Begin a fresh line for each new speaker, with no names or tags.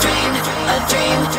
Dream, a dream, a dream.